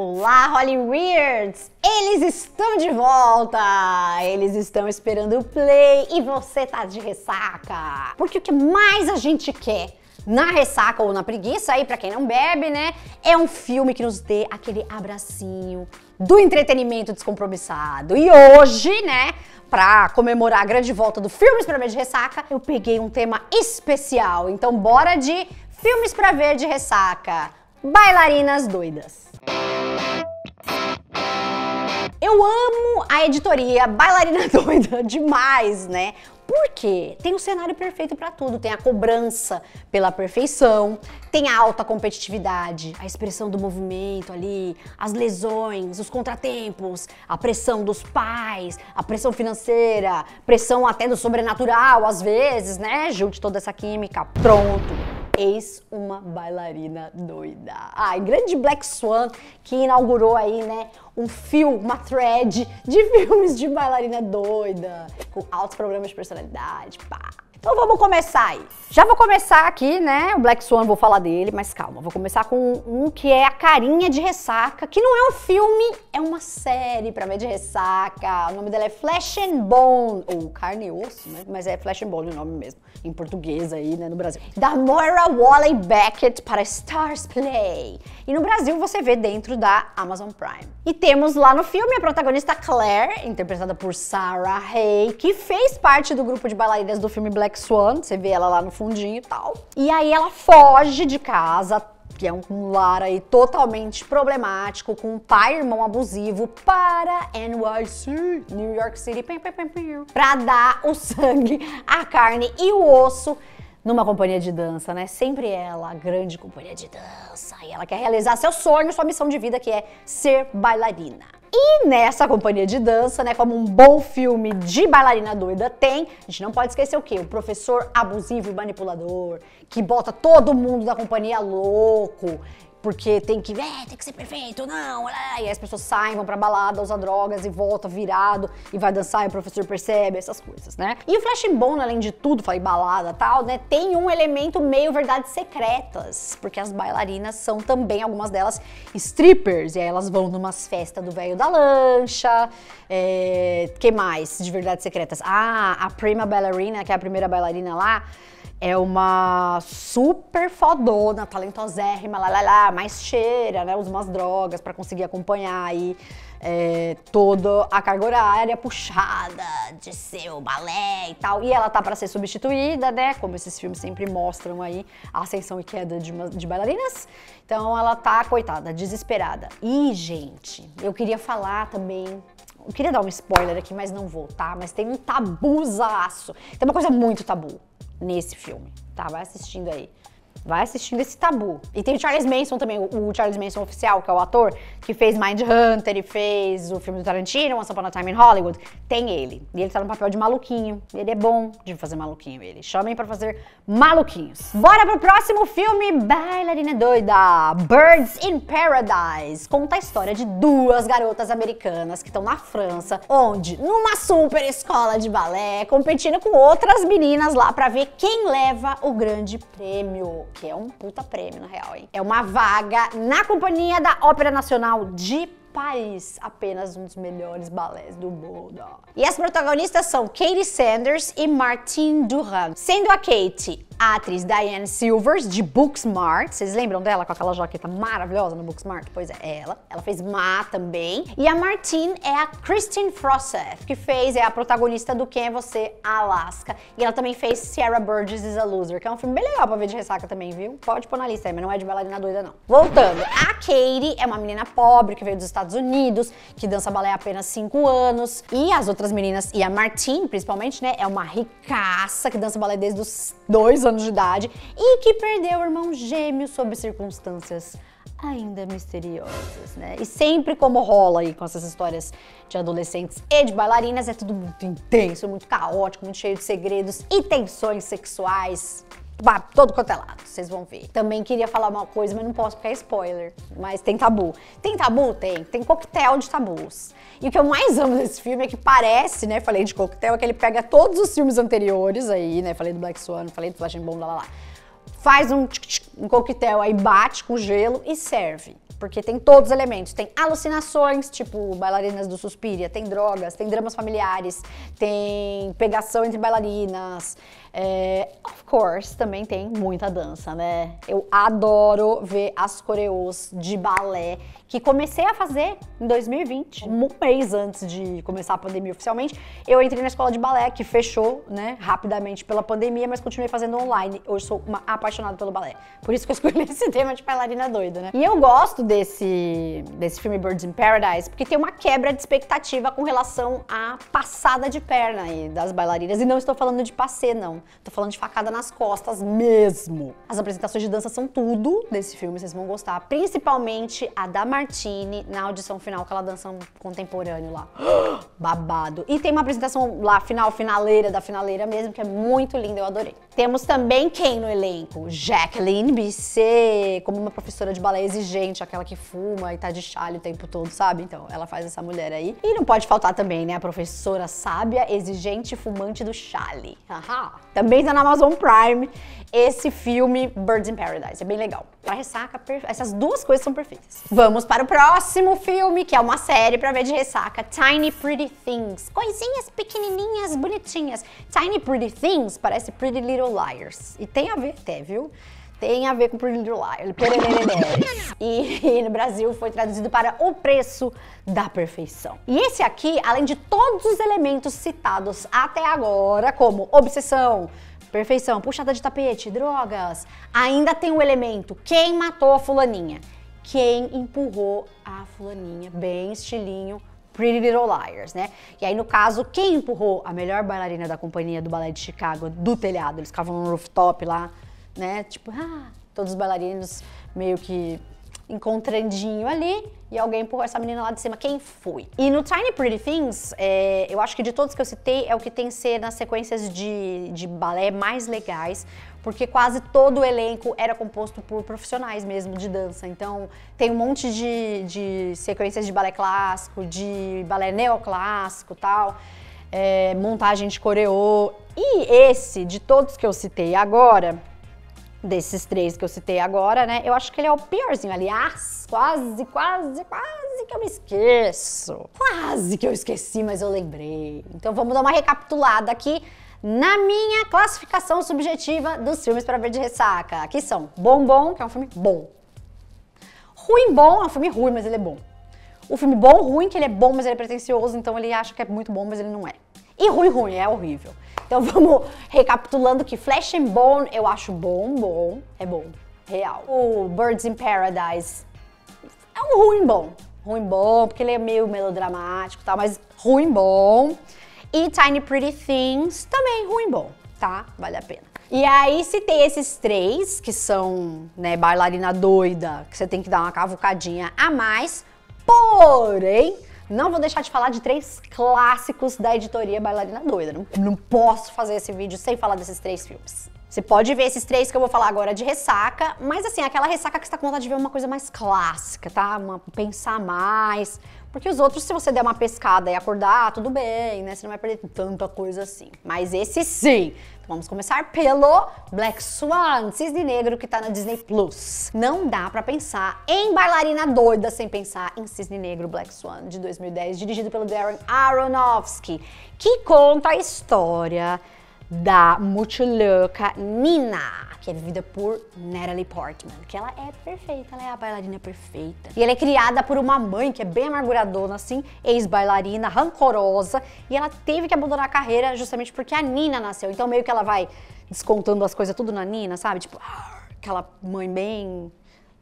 Olá, Hollyweirds! Eles estão de volta! Eles estão esperando o play e você tá de ressaca! Porque o que mais a gente quer na ressaca ou na preguiça, aí para quem não bebe, né, é um filme que nos dê aquele abracinho do entretenimento descompromissado. E hoje, né, para comemorar a grande volta do Filmes para Ver de Ressaca, eu peguei um tema especial. Então bora de Filmes para Ver de Ressaca. Bailarinas doidas. Eu amo a editoria Bailarina Doida demais, né? Porque tem o cenário perfeito para tudo, tem a cobrança pela perfeição, tem a alta competitividade, a expressão do movimento ali, as lesões, os contratempos, a pressão dos pais, a pressão financeira, pressão até do sobrenatural às vezes, né? Junte toda essa química, pronto eis uma bailarina doida. Ah, grande Black Swan que inaugurou aí, né, um fio, uma thread de filmes de bailarina doida, com altos problemas de personalidade, pá. Então vamos começar aí. Já vou começar aqui, né? O Black Swan, vou falar dele, mas calma. Vou começar com um que é a Carinha de Ressaca, que não é um filme, é uma série pra ver de ressaca. O nome dela é Flesh and Bone, ou Carne e Osso, né? Mas é Flesh and Bone o nome mesmo, em português aí, né, no Brasil. Da Moira Walley Beckett para Stars Play. E no Brasil você vê dentro da Amazon Prime. E temos lá no filme a protagonista Claire, interpretada por Sarah Hay, que fez parte do grupo de bailarinas do filme Black Black Swan, você vê ela lá no fundinho e tal. E aí ela foge de casa, que é um lar aí totalmente problemático, com um pai e irmão abusivo, para NYC, New York City, para dar o sangue, a carne e o osso numa companhia de dança, né? Sempre ela, a grande companhia de dança. E ela quer realizar seu sonho, sua missão de vida, que é ser bailarina. E nessa companhia de dança, né, como um bom filme de bailarina doida tem, a gente não pode esquecer o quê? O professor abusivo e manipulador, que bota todo mundo da companhia louco, porque tem que, é, tem que ser perfeito, não, e aí as pessoas saem, vão pra balada, usam drogas e volta virado e vai dançar e o professor percebe essas coisas, né? E o Flash Bone, além de tudo, falei balada tal, né, tem um elemento meio verdades secretas, porque as bailarinas são também, algumas delas, strippers, e aí elas vão numas festas do velho da lancha, é, que mais de verdades secretas? Ah, a prima ballerina, que é a primeira bailarina lá, é uma super fodona, talentosérrima, lá, lá, lá, mais cheira, né? Usa umas drogas para conseguir acompanhar aí é, toda a carga horária puxada de seu balé e tal. E ela tá para ser substituída, né? Como esses filmes sempre mostram aí, a ascensão e queda de, de bailarinas. Então ela tá, coitada, desesperada. E, gente, eu queria falar também eu queria dar um spoiler aqui, mas não vou, tá? Mas tem um tabuzaço. Tem uma coisa muito tabu nesse filme, tá? Vai assistindo aí. Vai assistindo esse tabu. E tem o Charles Manson também, o Charles Manson oficial, que é o ator que fez Mind Hunter e fez o filme do Tarantino, Once Upon a Time in Hollywood. Tem ele. E ele tá no papel de maluquinho. Ele é bom de fazer maluquinho, ele. Chamem para fazer maluquinhos. Bora pro próximo filme, Bailarina Doida, Birds in Paradise. Conta a história de duas garotas americanas que estão na França, onde, numa super escola de balé, competindo com outras meninas lá para ver quem leva o grande prêmio que é um puta prêmio, na real, hein? É uma vaga na companhia da Ópera Nacional de Paris, apenas um dos melhores balés do mundo. E as protagonistas são Katie Sanders e Martine Durand. Sendo a Katie a atriz Diane Silvers, de Booksmart. Vocês lembram dela com aquela jaqueta maravilhosa no Booksmart? Pois é, ela. Ela fez Ma também. E a Martine é a Christine Froseth, que fez, é a protagonista do Quem é Você, Alaska. E ela também fez Sierra Burgess is a Loser, que é um filme bem legal pra ver de ressaca também, viu? Pode pôr na lista aí, mas não é de bailarina doida, não. Voltando, a Katie é uma menina pobre que veio dos Estados Unidos, que dança balé há apenas 5 anos. E as outras meninas, e a Martine, principalmente, né, é uma ricaça que dança balé desde os dois anos de idade e que perdeu o irmão gêmeo sob circunstâncias ainda misteriosas, né? E sempre como rola aí com essas histórias de adolescentes e de bailarinas, é tudo muito intenso, muito caótico, muito cheio de segredos e tensões sexuais todo quanto é lado, vocês vão ver. Também queria falar uma coisa, mas não posso porque é spoiler. Mas tem tabu. Tem tabu? Tem. Tem coquetel de tabus. E o que eu mais amo desse filme é que parece, né? Falei de coquetel, é que ele pega todos os filmes anteriores aí, né? Falei do Black Swan, falei do Flash and Bone, lá lá lá. Faz um, um coquetel aí, bate com gelo e serve. porque tem todos os elementos. Tem alucinações, tipo bailarinas do Suspiria, tem drogas, tem dramas familiares, tem pegação entre bailarinas. É, of course, também tem muita dança, né? Eu adoro ver as coreos de balé que comecei a fazer em 2020, um mês antes de começar a pandemia oficialmente. Eu entrei na escola de balé, que fechou, né, rapidamente pela pandemia, mas continuei fazendo online. Hoje sou uma apaixonada pelo balé. Por isso que eu escolhi esse tema de bailarina doida, né? E eu gosto desse, desse filme Birds in Paradise, porque tem uma quebra de expectativa com relação à passada de perna aí das bailarinas. E não estou falando de passê, não. Estou falando de facada nas costas mesmo. As apresentações de dança são tudo desse filme, vocês vão gostar. Principalmente a da Martini na audição final, que ela dança um contemporâneo lá. Babado. E tem uma apresentação lá, final, finaleira da finaleira mesmo, que é muito linda, eu adorei. Temos também quem no elenco? Jacqueline Bisset, como uma professora de balé exigente, aquela que fuma e tá de chale o tempo todo, sabe? Então, ela faz essa mulher aí. E não pode faltar também, né, a professora sábia, exigente fumante do chale. Haha. Também tá na Amazon Prime esse filme Birds in Paradise. É bem legal. Pra ressaca, essas duas coisas são perfeitas. Vamos para o próximo filme, que é uma série pra ver de ressaca. Tiny Pretty Things. Coisinhas pequenininhas, bonitinhas. Tiny Pretty Things parece Pretty Little Liars. E tem a ver até, viu? Tem a ver com Liars. E, e no Brasil foi traduzido para O Preço da Perfeição. E esse aqui, além de todos os elementos citados até agora, como obsessão, perfeição, puxada de tapete, drogas, ainda tem o elemento quem matou a fulaninha, quem empurrou a fulaninha, bem estilinho Pretty Little Liars, né? E aí, no caso, quem empurrou a melhor bailarina da companhia do balé de Chicago do telhado? Eles ficavam no rooftop lá, né? Tipo, ah, todos os bailarinos meio que encontrandinho ali e alguém empurrou essa menina lá de cima. Quem foi? E no Tiny Pretty Things, é, eu acho que de todos que eu citei, é o que tem que ser nas sequências de, de balé mais legais, porque quase todo o elenco era composto por profissionais mesmo de dança. Então tem um monte de, de sequências de balé clássico, de balé neoclássico tal. É, montagem de coreô. E esse, de todos que eu citei agora, desses três que eu citei agora, né? Eu acho que ele é o piorzinho. Aliás, quase, quase, quase que eu me esqueço. Quase que eu esqueci, mas eu lembrei. Então vamos dar uma recapitulada aqui na minha classificação subjetiva dos filmes para ver de ressaca. Aqui são Bom Bom, que é um filme bom. Ruim Bom é um filme ruim, mas ele é bom. O filme Bom Ruim, que ele é bom, mas ele é pretencioso, então ele acha que é muito bom, mas ele não é. E Ruim Ruim, é horrível. Então vamos recapitulando que Flesh and Bone eu acho bom, bom, é bom, real. O Birds in Paradise é um ruim bom, ruim bom, porque ele é meio melodramático tal, mas ruim bom. E Tiny Pretty Things também ruim bom, tá? Vale a pena. E aí, se tem esses três, que são, né, bailarina doida, que você tem que dar uma cavucadinha a mais, porém, não vou deixar de falar de três clássicos da editoria Bailarina Doida. Não, não posso fazer esse vídeo sem falar desses três filmes. Você pode ver esses três que eu vou falar agora de ressaca, mas assim, aquela ressaca que você tá com vontade de ver uma coisa mais clássica, tá? Uma, pensar mais. Porque os outros, se você der uma pescada e acordar, tudo bem, né? Você não vai perder tanta coisa assim. Mas esse sim. Então vamos começar pelo Black Swan, Cisne Negro, que tá na Disney Plus. Não dá para pensar em Bailarina Doida sem pensar em Cisne Negro Black Swan, de 2010, dirigido pelo Darren Aronofsky, que conta a história da multilouca Nina, que é vivida por Natalie Portman, que ela é perfeita, ela é a bailarina perfeita. E ela é criada por uma mãe que é bem amarguradona, assim, ex-bailarina, rancorosa, e ela teve que abandonar a carreira justamente porque a Nina nasceu. Então meio que ela vai descontando as coisas tudo na Nina, sabe? Tipo, aquela mãe bem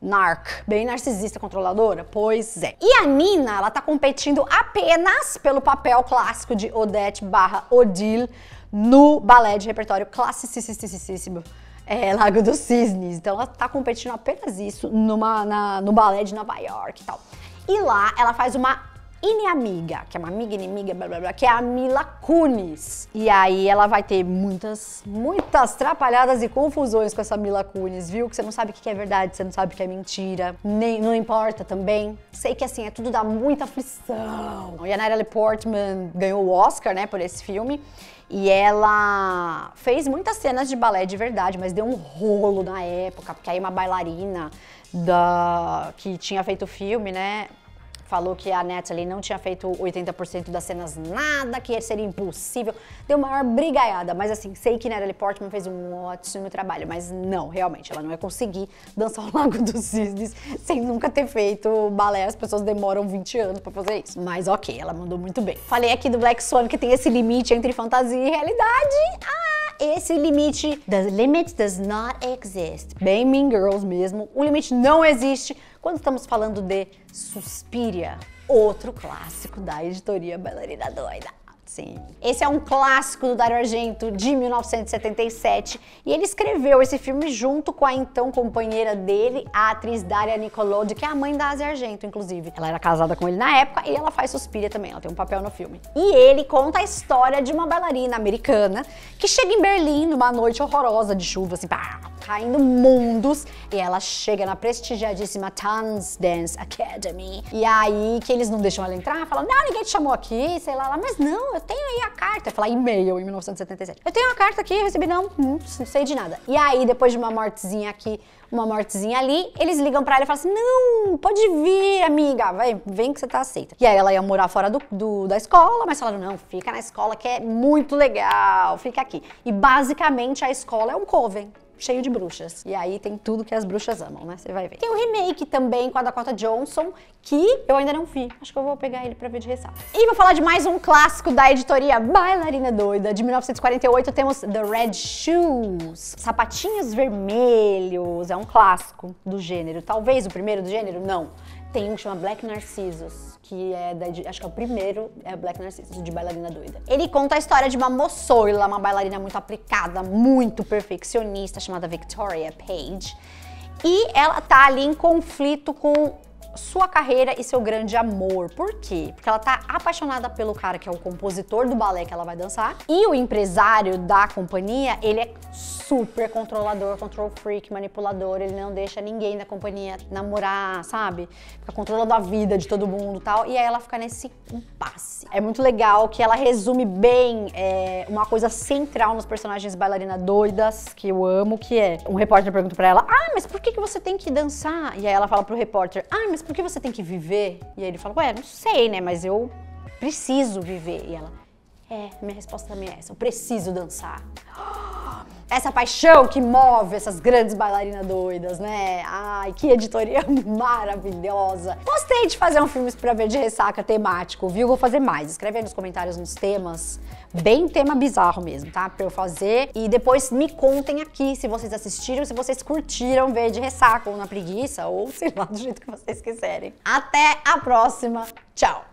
narc, bem narcisista, controladora? Pois é. E a Nina, ela tá competindo apenas pelo papel clássico de Odette barra Odile no balé de repertório classicíssimo é, Lago dos Cisnes. Então ela tá competindo apenas isso numa, na, no balé de Nova York e tal. E lá ela faz uma inimiga, que é uma amiga inimiga, blá blá blá, que é a Mila Kunis. E aí ela vai ter muitas, muitas trapalhadas e confusões com essa Mila Kunis, viu? Que você não sabe o que é verdade, você não sabe o que é mentira, nem não importa também. Sei que assim, é tudo dá muita aflição. E a Natalie Portman ganhou o Oscar, né, por esse filme. E ela fez muitas cenas de balé de verdade, mas deu um rolo na época, porque aí uma bailarina da que tinha feito o filme, né, falou que a Natalie não tinha feito 80% das cenas nada, que seria impossível. Deu maior brigaiada, mas assim, sei que Natalie Portman fez um ótimo trabalho, mas não, realmente, ela não ia conseguir dançar o Lago dos Cisnes sem nunca ter feito balé. As pessoas demoram 20 anos para fazer isso. Mas ok, ela mandou muito bem. Falei aqui do Black Swan que tem esse limite entre fantasia e realidade. Ah, esse limite, the limit does not exist. Bem Mean Girls mesmo, o limite não existe quando estamos falando de Suspiria, outro clássico da editoria Bailarina Doida. Sim. Esse é um clássico do Dario Argento de 1977 e ele escreveu esse filme junto com a então companheira dele, a atriz Daria Nicolodi, que é a mãe da Asia Argento, inclusive. Ela era casada com ele na época e ela faz Suspiria também, ela tem um papel no filme. E ele conta a história de uma bailarina americana que chega em Berlim numa noite horrorosa de chuva, assim, pá, caindo mundos, e ela chega na prestigiadíssima Tans Dance Academy. E aí que eles não deixam ela entrar, falam: "Não, ninguém te chamou aqui", sei lá, mas não, eu tenho aí a carta. Falar e-mail em 1977. Eu tenho a carta aqui, recebi não, hum, não sei de nada. E aí, depois de uma mortezinha aqui, uma mortezinha ali, eles ligam pra ela e falam assim: não, pode vir, amiga, vai, vem que você tá aceita. E aí ela ia morar fora do, do, da escola, mas falaram: não, fica na escola que é muito legal, fica aqui. E basicamente a escola é um coven cheio de bruxas. E aí tem tudo que as bruxas amam, né? Você vai ver. Tem o um remake também com a Dakota Johnson, que eu ainda não vi. Acho que eu vou pegar ele pra ver de ressaca. E vou falar de mais um clássico da editoria Bailarina Doida, de 1948. Temos The Red Shoes, Sapatinhos Vermelhos. É um clássico do gênero. Talvez o primeiro do gênero? Não. Tem um que chama Black Narcissus, que é da, acho que é o primeiro, é Black Narcissus, de bailarina doida. Ele conta a história de uma moçoila, uma bailarina muito aplicada, muito perfeccionista, chamada Victoria Page. E ela tá ali em conflito com sua carreira e seu grande amor. Por quê? Porque ela tá apaixonada pelo cara que é o compositor do balé que ela vai dançar e o empresário da companhia, ele é super controlador, control freak, manipulador, ele não deixa ninguém da companhia namorar, sabe? Fica controlando a vida de todo mundo e tal. E aí ela fica nesse impasse. É muito legal que ela resume bem é, uma coisa central nos personagens bailarina doidas, que eu amo, que é um repórter pergunta para ela: "Ah, mas por que que você tem que dançar?" E aí ela fala pro repórter: "Ah, mas por que você tem que viver?" E aí ele fala: "Ué, não sei, né, mas eu preciso viver." E ela: "É, minha resposta também é essa. Eu preciso dançar." essa paixão que move essas grandes bailarinas doidas, né? Ai, que editoria maravilhosa. Gostei de fazer um filme pra ver de ressaca temático, viu? Vou fazer mais. Escreve aí nos comentários uns temas, bem tema bizarro mesmo, tá? Pra eu fazer. E depois me contem aqui se vocês assistiram, se vocês curtiram ver de ressaca ou na preguiça, ou sei lá, do jeito que vocês quiserem. Até a próxima. Tchau!